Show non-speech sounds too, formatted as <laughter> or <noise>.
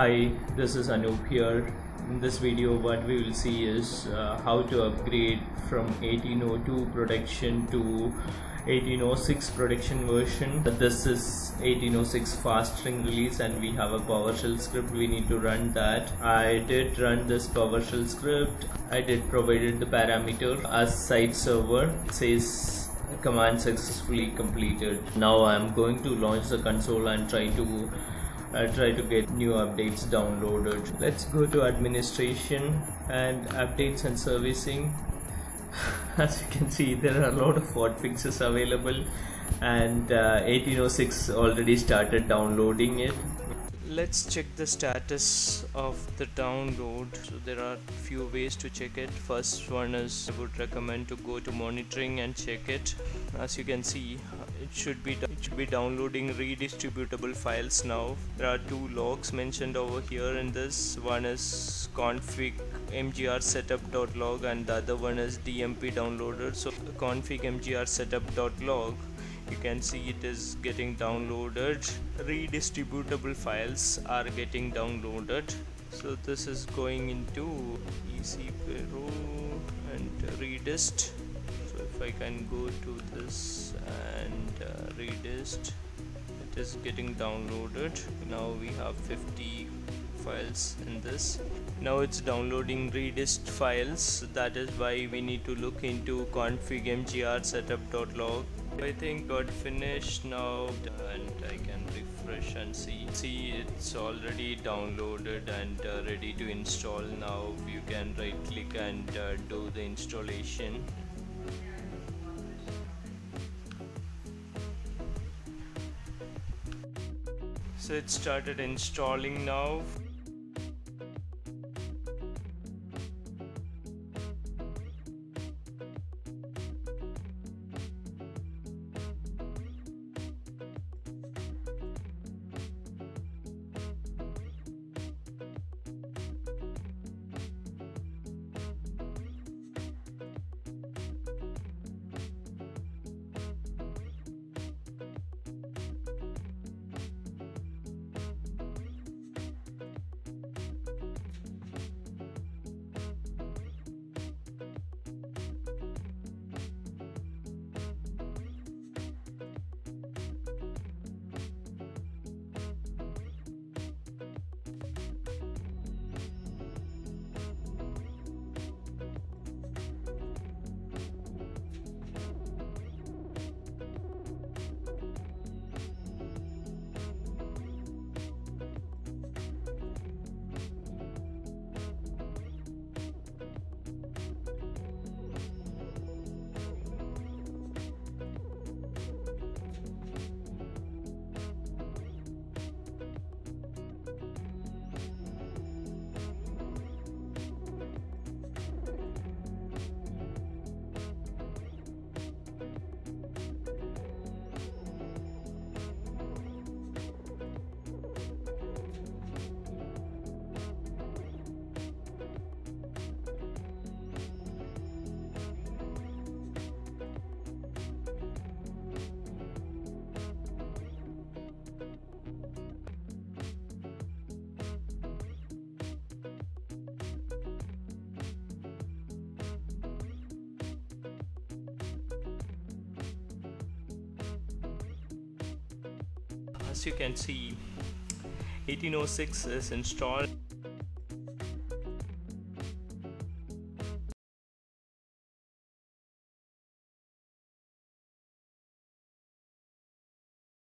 Hi, this is Anoop here. In this video, what we will see is uh, how to upgrade from 1802 production to 1806 production version. This is 1806 fast ring release and we have a PowerShell script. We need to run that. I did run this PowerShell script. I did provided the parameter as site server. It says command successfully completed. Now I'm going to launch the console and try to uh, try to get new updates downloaded. Let's go to administration and updates and servicing. <laughs> As you can see, there are a lot of hot fixes available, and uh, 1806 already started downloading it let's check the status of the download so there are few ways to check it. First one is I would recommend to go to monitoring and check it. As you can see it should be it should be downloading redistributable files now. There are two logs mentioned over here in this. One is config mgr setup.log and the other one is dmp downloader. So config mgr setup.log you can see it is getting downloaded. Redistributable files are getting downloaded. So this is going into ecpro and redist. So if I can go to this and uh, redist it is getting downloaded. Now we have 50 files in this. Now it's downloading redist files. That is why we need to look into config mgr setup.log I think got finished now and I can refresh and see. See it's already downloaded and uh, ready to install now. You can right click and uh, do the installation. So it started installing now as you can see 1806 is installed